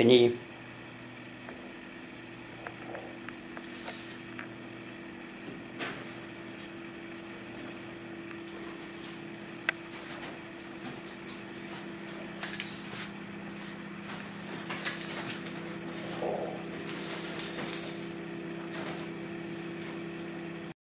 เป็นนี่